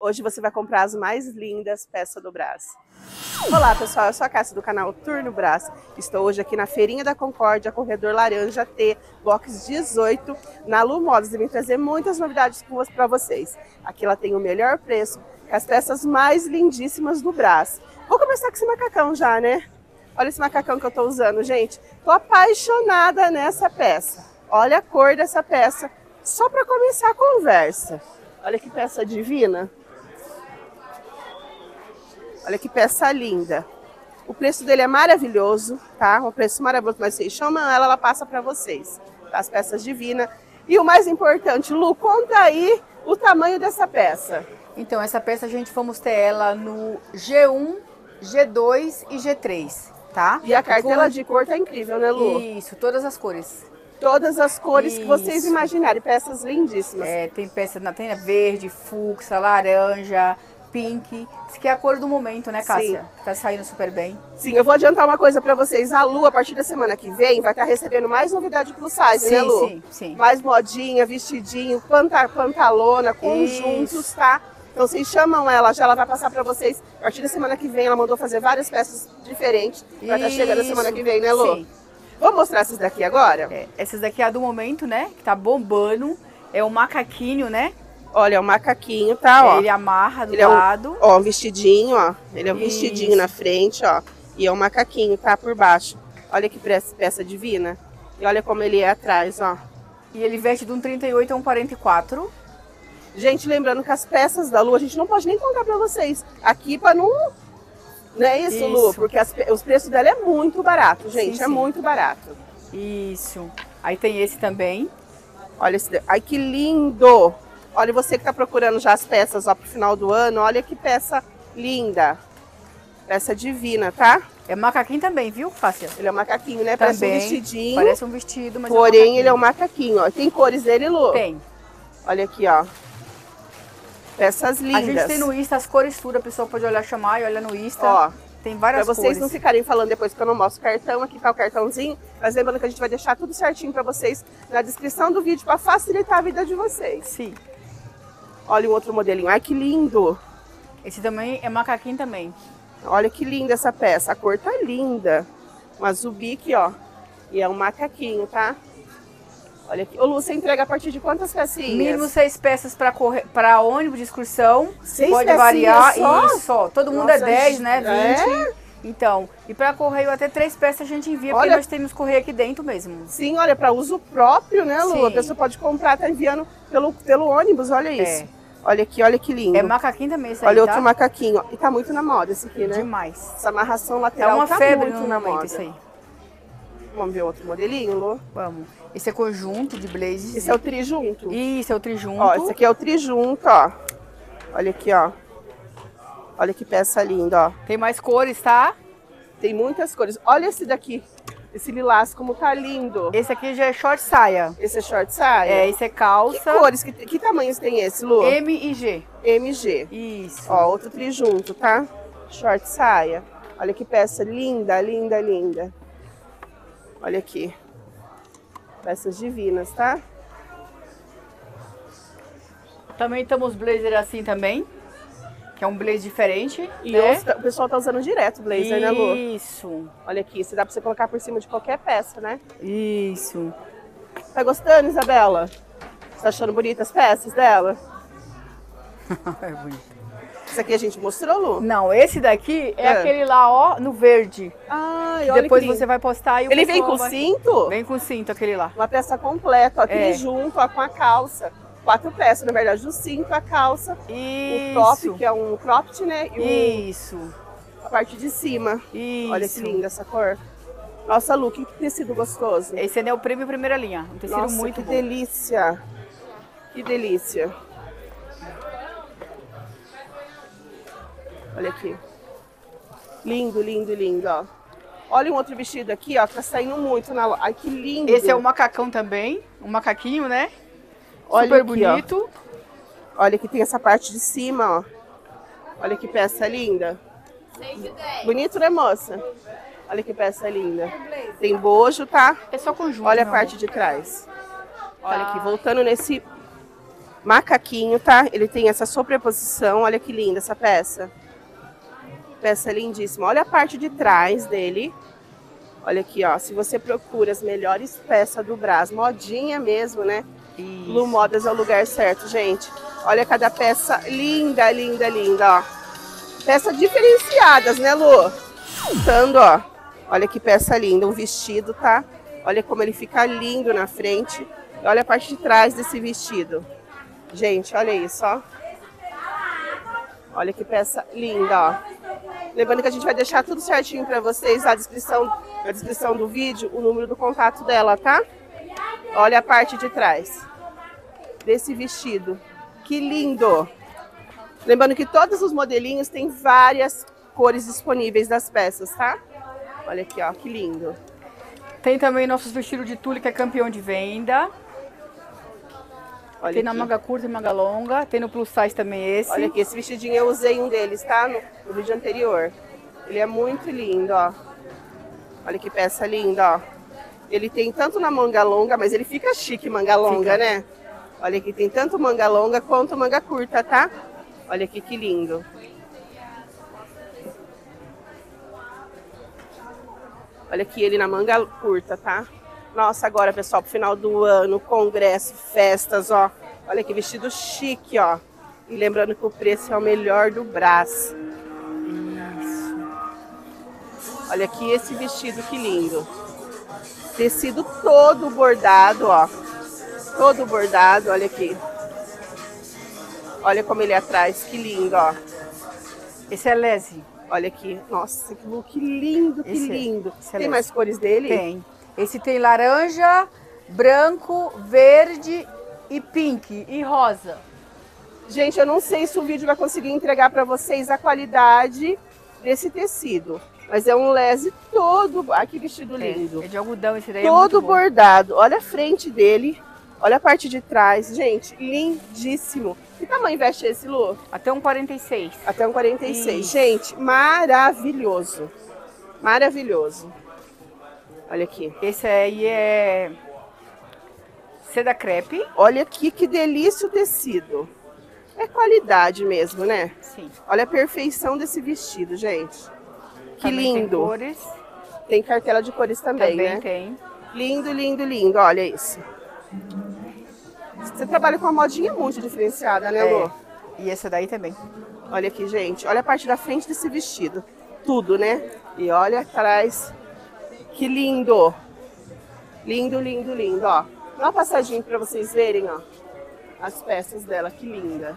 Hoje você vai comprar as mais lindas peças do Brás. Olá pessoal, eu sou a Cássia do canal Turno Brás. Estou hoje aqui na Feirinha da Concórdia, Corredor Laranja T, box 18, na Lu Modas. E vim trazer muitas novidades para vocês. Aqui ela tem o melhor preço, com as peças mais lindíssimas do Brás. Vou começar com esse macacão já, né? Olha esse macacão que eu estou usando, gente. Tô apaixonada nessa peça. Olha a cor dessa peça, só para começar a conversa. Olha que peça divina. Olha que peça linda. O preço dele é maravilhoso, tá? Um preço maravilhoso, mas vocês chamam ela, ela passa para vocês. Tá? As peças divinas. E o mais importante, Lu, conta aí o tamanho dessa peça. Então, essa peça a gente vamos ter ela no G1, G2 e G3, tá? E a cartela de cor tá incrível, né, Lu? Isso, todas as cores. Todas as cores Isso. que vocês imaginarem, peças lindíssimas. É, tem peça, tem verde, fúcsia, laranja, pink. Isso que é a cor do momento, né, Cássia? Sim. Tá saindo super bem. Sim, eu vou adiantar uma coisa para vocês. A Lu, a partir da semana que vem, vai estar tá recebendo mais novidade plus size, sim, né, Lu? Sim, sim. Mais modinha, vestidinho, pantalona, conjuntos, Isso. tá? Então vocês chamam ela, já ela vai passar para vocês. A partir da semana que vem, ela mandou fazer várias peças diferentes. Vai estar tá chegando a semana que vem, né, Lu? Sim. Vamos mostrar essas daqui agora? É, essas daqui é a do momento, né? Que tá bombando. É o macaquinho, né? Olha, é um macaquinho, tá? Ó. Ele amarra do ele lado. É um, ó, um vestidinho, ó. Ele é um Isso. vestidinho na frente, ó. E é um macaquinho, tá? Por baixo. Olha que peça divina. E olha como ele é atrás, ó. E ele veste de um 38 a um 44. Gente, lembrando que as peças da Lu, a gente não pode nem contar pra vocês. Aqui pra não... Não é isso, isso. Lu? Porque as, os preços dela é muito barato, gente. Sim, é sim. muito barato. Isso. Aí tem esse também. Olha esse... Ai, que lindo! Olha, você que está procurando já as peças para o final do ano, olha que peça linda. Peça divina, tá? É macaquinho também, viu, Fácia? Ele é um macaquinho, né? Também, parece um vestidinho. Parece um vestido, mas Porém, é um ele é um macaquinho, ó. Tem cores dele, Lu? Tem. Olha aqui, ó. Peças lindas. A gente tem no Insta as cores tudo, a pessoa pode olhar, chamar e olhar no Insta. Ó, tem várias pra vocês cores. não ficarem falando depois que eu não mostro o cartão, aqui tá o cartãozinho. Mas lembrando que a gente vai deixar tudo certinho para vocês na descrição do vídeo para facilitar a vida de vocês. Sim. Olha o outro modelinho. Ai, que lindo! Esse também é macaquinho também. Olha que linda essa peça. A cor tá linda. Um azul bique, ó. E é um macaquinho, tá? Olha aqui. Ô, Lu, você entrega a partir de quantas pecinhas? Mínimo seis peças para ônibus de excursão. Seis Pode variar. Só? Isso, Todo mundo é Nossa, é 10, né? 20. É? Então, e para correio até três peças a gente envia, olha, porque nós temos correio aqui dentro mesmo. Sim, olha, para uso próprio, né, Lu? Sim. A pessoa pode comprar, tá enviando pelo, pelo ônibus, olha isso. É. Olha aqui, olha que lindo. É macaquinho também esse aí, Olha tá? outro macaquinho. E tá muito na moda esse aqui, né? Demais. Essa amarração lateral é uma tá febre muito na moda. isso aí. Vamos ver outro modelinho, Lu? Vamos. Esse é conjunto de blazes. Esse é o trijunto. Isso, é o trijunto. Ó, esse aqui é o trijunto, ó. Olha aqui, ó. Olha que peça linda, ó. Tem mais cores, tá? Tem muitas cores. Olha esse daqui. Esse lilás, como tá lindo. Esse aqui já é short saia. Esse é short saia? É, esse é calça. Que cores? Que, que tamanhos tem esse, Lu? M e G. M e G. Isso. Ó, outro trijunto, tá? Short saia. Olha que peça linda, linda, linda. Olha aqui. Peças divinas, tá? Também temos blazer assim também que é um blazer diferente. E né? o pessoal tá usando direto o blazer, Isso. né, Lu? Isso. Olha aqui, se dá pra você colocar por cima de qualquer peça, né? Isso. Tá gostando, Isabela? Você tá achando bonitas as peças dela? é bonito. Esse aqui a gente mostrou, Lu? Não, esse daqui é, é. aquele lá, ó, no verde. Ah, olha Depois você vai postar e o Ele vem com vai... cinto? Vem com cinto, aquele lá. Uma peça completa, ó, aquele é. junto, ó, com a calça quatro peças, na verdade, o cinto, a calça, Isso. o top, que é um cropped, né? E Isso. A parte de cima. Isso. Olha que linda essa cor. Nossa, Lu, que tecido gostoso. Esse é neoprene primeira linha. Um tecido Nossa, muito que bom. delícia. Que delícia. Olha aqui. Lindo, lindo, lindo, ó. Olha um outro vestido aqui, ó, que tá saindo muito na... Ai, que lindo. Esse é o macacão também, um macaquinho, né? Olha Super aqui, bonito. Ó. Olha que tem essa parte de cima, ó. Olha que peça linda. Bonito, né, moça? Olha que peça linda. Tem bojo, tá? É só conjunto. Olha a parte de trás. Olha tá. aqui, voltando nesse macaquinho, tá? Ele tem essa sobreposição, olha que linda essa peça. Peça lindíssima. Olha a parte de trás dele. Olha aqui, ó. Se você procura as melhores peças do Brás, modinha mesmo, né? Isso. Lu Modas é o lugar certo, gente. Olha cada peça linda, linda, linda, ó. Peças diferenciadas, né, Lu? Contando, ó. Olha que peça linda, um vestido, tá? Olha como ele fica lindo na frente. Olha a parte de trás desse vestido. Gente, olha isso, ó. Olha que peça linda, ó. Lembrando que a gente vai deixar tudo certinho para vocês na descrição, na descrição do vídeo, o número do contato dela, tá? Olha a parte de trás desse vestido. Que lindo! Lembrando que todos os modelinhos têm várias cores disponíveis das peças, tá? Olha aqui, ó, que lindo. Tem também nossos vestidos de tule, que é campeão de venda. Olha tem aqui. na manga curta e manga longa. Tem no plus size também esse. Olha aqui, esse vestidinho eu usei um deles, tá? No, no vídeo anterior. Ele é muito lindo, ó. Olha que peça linda, ó. Ele tem tanto na manga longa, mas ele fica chique manga longa, fica. né? Olha aqui, tem tanto manga longa quanto manga curta, tá? Olha aqui que lindo. Olha aqui ele na manga curta, tá? Nossa, agora, pessoal, pro final do ano, congresso, festas, ó. Olha que vestido chique, ó. E lembrando que o preço é o melhor do braço. Isso. Olha aqui esse vestido, que lindo. Tecido todo bordado, ó. Todo bordado, olha aqui. Olha como ele é atrás, que lindo, ó. Esse é lese. Olha aqui. Nossa, que look lindo, que esse é- lindo. É, Tem mais cores dele? Tem. Esse tem laranja, branco, verde e pink e rosa. Gente, eu não sei se o vídeo vai conseguir entregar para vocês a qualidade desse tecido. Mas é um lese todo... Ai, que vestido é, lindo. É, é de algodão esse daí Todo é bordado. Olha a frente dele. Olha a parte de trás. Gente, lindíssimo. Que tamanho veste esse, Lu? Até um 46. Até um 46. Isso. Gente, maravilhoso. Maravilhoso. Olha aqui. Esse aí é seda crepe. Olha aqui que delícia o tecido. É qualidade mesmo, né? Sim. Olha a perfeição desse vestido, gente. Que também lindo. Tem cores. Tem cartela de cores também, também né? tem. Lindo, lindo, lindo. Olha isso. Você trabalha com uma modinha muito diferenciada, né, Lu? É. E essa daí também. Olha aqui, gente. Olha a parte da frente desse vestido. Tudo, né? E olha atrás que lindo! Lindo, lindo, lindo, ó. Dá uma passadinha para vocês verem, ó. As peças dela, que linda.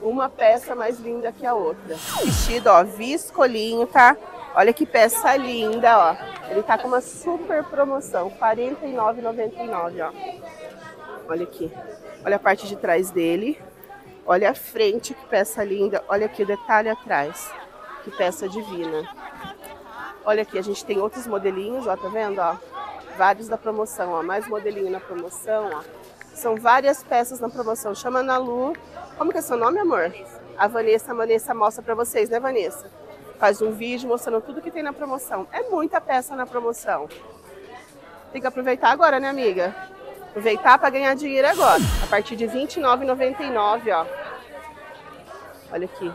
Uma peça mais linda que a outra. Vestido, ó, viscolinho, tá? Olha que peça linda, ó. Ele tá com uma super promoção, R$ 49,99, ó. Olha aqui. Olha a parte de trás dele. Olha a frente, que peça linda. Olha aqui o detalhe atrás. Que peça divina. Olha aqui, a gente tem outros modelinhos, ó, tá vendo, ó? Vários da promoção, ó, mais modelinho na promoção, ó. São várias peças na promoção. Chama na Lu. Como que é seu nome, amor? A Vanessa, a Vanessa mostra pra vocês, né, Vanessa? Faz um vídeo mostrando tudo que tem na promoção. É muita peça na promoção. Tem que aproveitar agora, né, amiga? Aproveitar para ganhar dinheiro agora. A partir de R$29,99, ó. Olha aqui.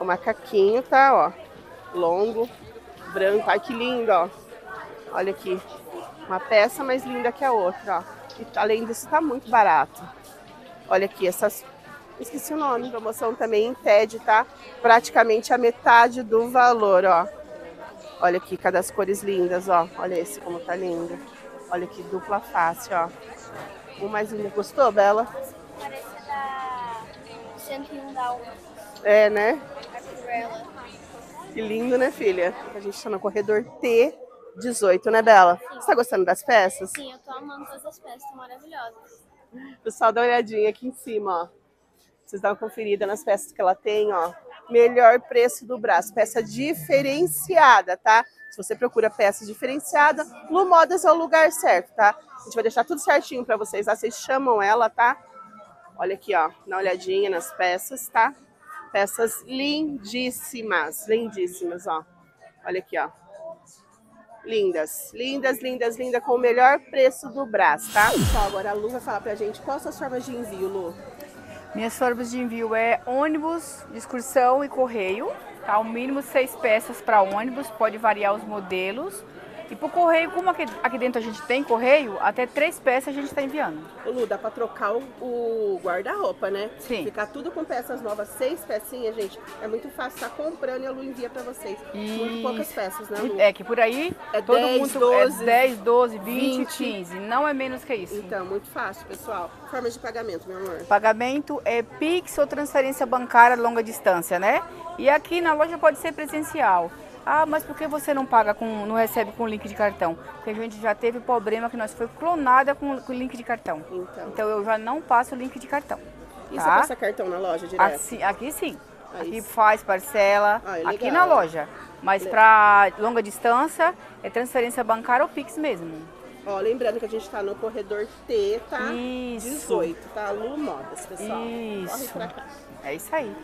O macaquinho, tá, ó. Longo branco. Ai, que lindo, ó. Olha aqui. Uma peça mais linda que a outra, ó. E além disso, tá muito barato. Olha aqui, essas... Esqueci o nome, promoção também em TED, tá? Praticamente a metade do valor, ó. Olha aqui, cada as cores lindas, ó. Olha esse como tá lindo. Olha que dupla face, ó. O mais lindo. Gostou, Bela? Parece da 101 da É, né? Que lindo, né, filha? A gente está no corredor T18, né, Bela? Sim. Você tá gostando das peças? Sim, eu tô amando todas as peças, estão maravilhosas. Pessoal, dá uma olhadinha aqui em cima, ó. Vocês dão uma conferida nas peças que ela tem, ó. Melhor preço do braço, peça diferenciada, tá? Se você procura peças diferenciadas, Lu Modas é o lugar certo, tá? A gente vai deixar tudo certinho para vocês, lá vocês chamam ela, tá? Olha aqui, ó, dá uma olhadinha nas peças, tá? Peças lindíssimas, lindíssimas, ó. Olha aqui, ó. Lindas, lindas, lindas, lindas, com o melhor preço do Brás, tá? Pessoal, agora a Lu vai falar pra gente quais são as formas de envio, Lu. Minhas formas de envio é ônibus, excursão e correio. Tá? Ao mínimo seis peças para ônibus, pode variar os modelos. E pro correio, como aqui, aqui dentro a gente tem correio, até três peças a gente está enviando. Ô Lu, dá pra trocar o, o guarda-roupa, né? Sim. Ficar tudo com peças novas, seis pecinhas, gente. É muito fácil, tá comprando e a Lu envia pra vocês. Muito poucas peças, né, Lu? É que por aí É todo 10, mundo 12, é 10, 12, 20, 20. 15. Não é menos que isso. Então, muito fácil, pessoal. Formas de pagamento, meu amor. Pagamento é Pix ou transferência bancária longa distância, né? E aqui na loja pode ser presencial. Ah, mas por que você não paga com, não recebe com link de cartão? Porque a gente já teve problema que nós foi clonada com, com link de cartão. Então. Então eu já não passo link de cartão. E tá? você passa cartão na loja direto? Assim, aqui sim. Aí Aqui sim. faz parcela, Ah, é aqui na loja. Mas para longa distância é transferência bancária ou Pix mesmo. Ó, lembrando que a gente tá no corredor T, tá? Isso. 18, tá? Lu Modas, pessoal. Corre Isso. pra cá. É isso aí.